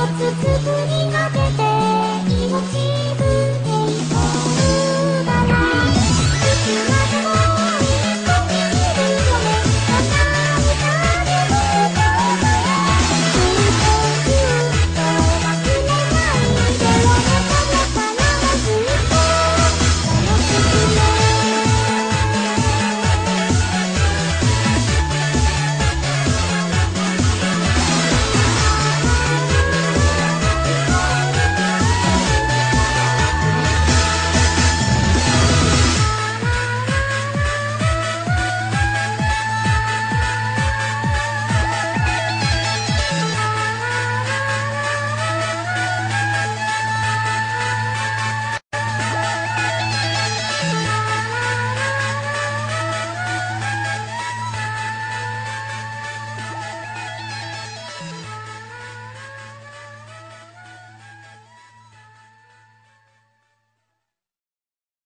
つつく